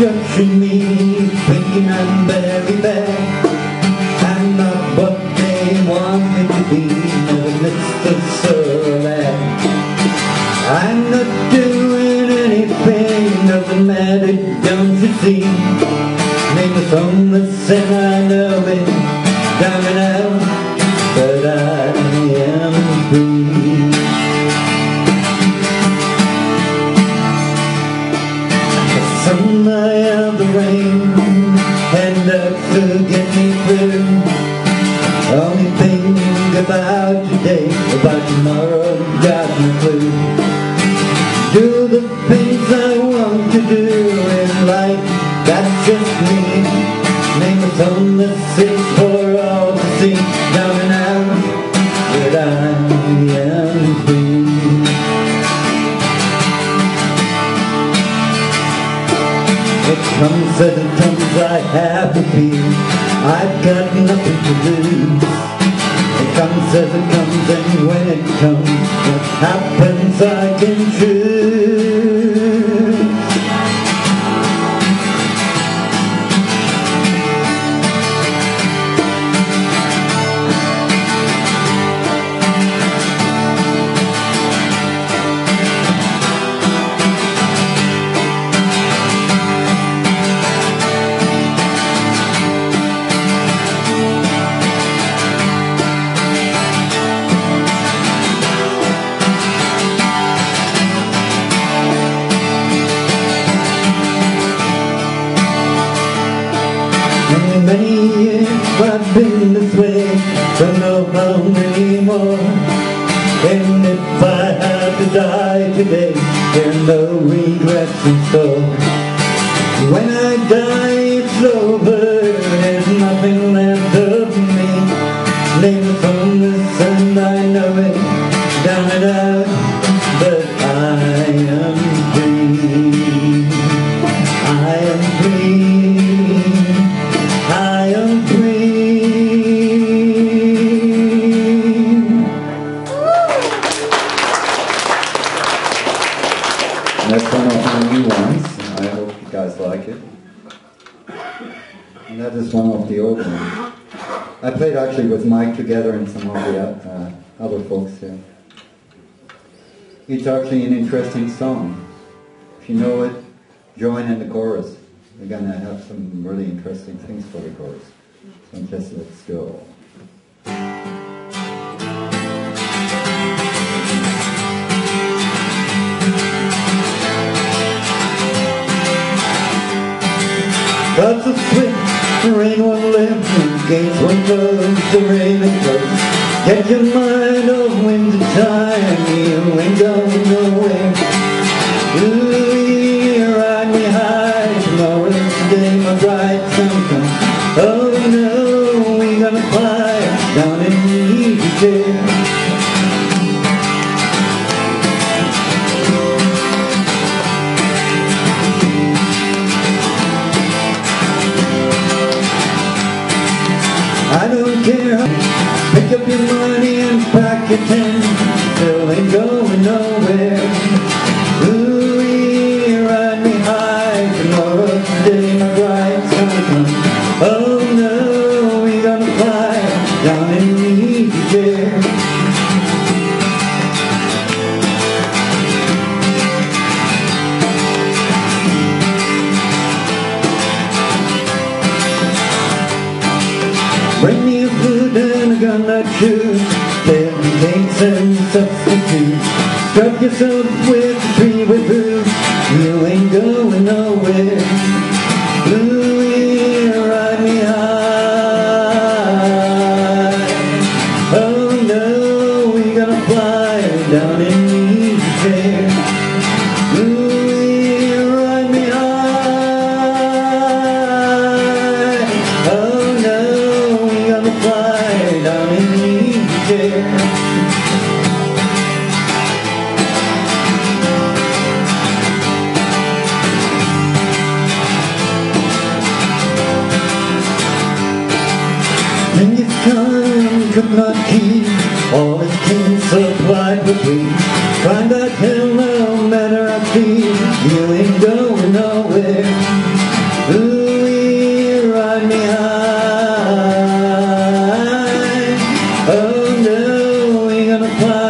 judging me, thinking I'm very bad. I'm not what they want me to be, never Mr. Surlad. I'm not doing anything, doesn't matter, don't you see? Name is homeless and I know it, down and out, about today, about tomorrow, got no clue. Do the things I want to do in life, that's just me. Name is on the six for all to see, down and out, but I am free. It comes at the times I have to be I've got nothing to lose It comes as it comes and when it comes What happens I can choose I've been this way Don't know how many more. And if I had to die today There no regrets in store When I die it's over There's nothing left of me. Name from the sun I know it. Down and out But I am free. I am free That's one of my new ones. I hope you guys like it. And that is one of the old ones. I played actually with Mike together and some of the uh, other folks here. It's actually an interesting song. If you know it, join in the chorus. We're gonna have some really interesting things for the chorus. So just let's go. Gates won't the rain is close. Get your mind off winter time, you ain't going nowhere. Ooh, ride me high, tomorrow's the day my bright Pick up your money and pack your tent. And a gun that shoots Then gates and substitutes Strap yourself with at my key, all his keen, supplied with weed. Find that hill no matter I feel, you ain't going nowhere. Ooh, ride me high. Oh no, we gonna fly.